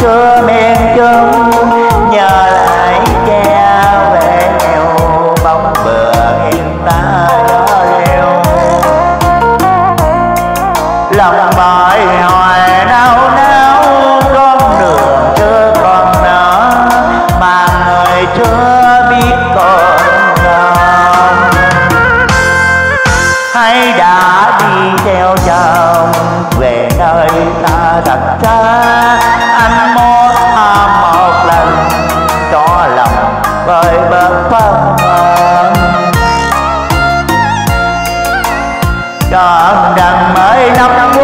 xưa men chân nhờ lại che về nghèo bóng bờ em ta lo leo lòng bài hỏi ngàn mới năm năm qua.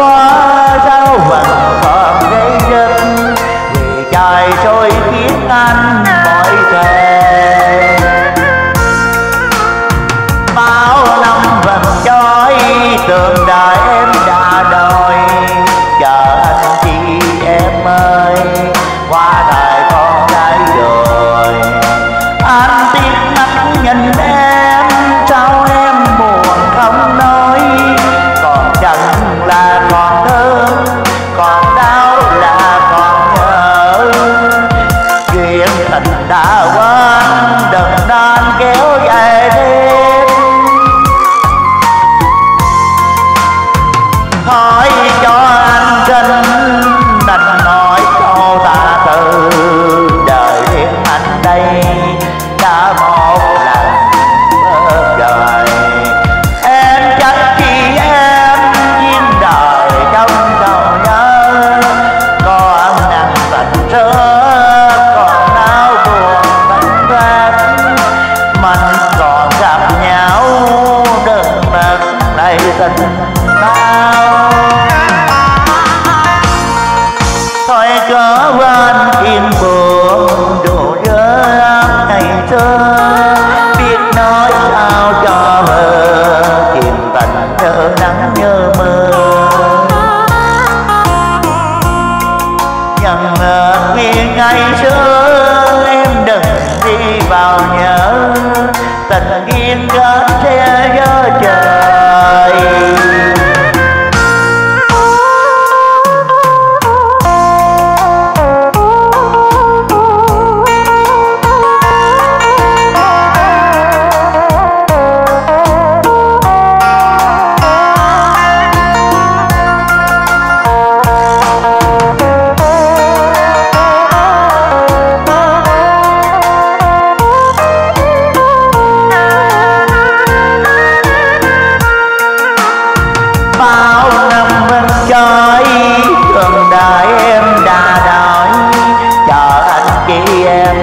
Ragin got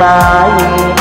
mãi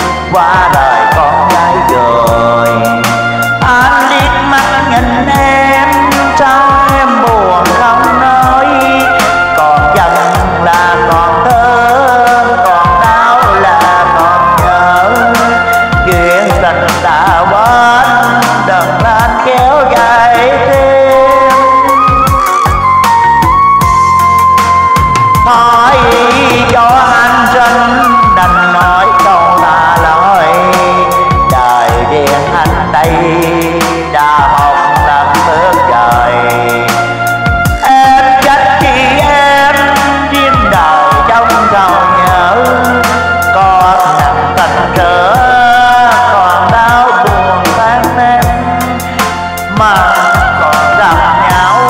mà còn gặp nhau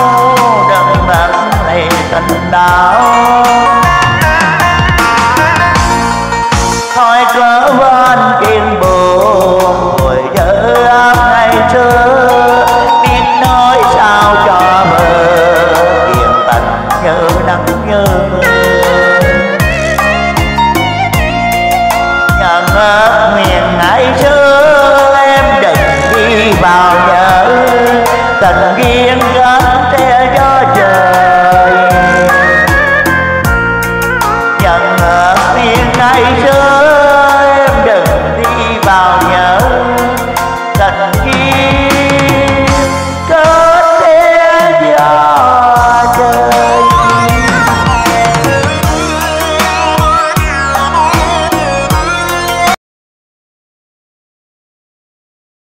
đừng bận này tình đau. Thôi trở bên chuyện buồn người vợ ấm hay chưa? Biết nói sao cho mơ tiền tình như nắng như mưa phải chơi